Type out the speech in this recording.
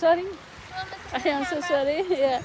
sorry. I am so sorry. Yeah.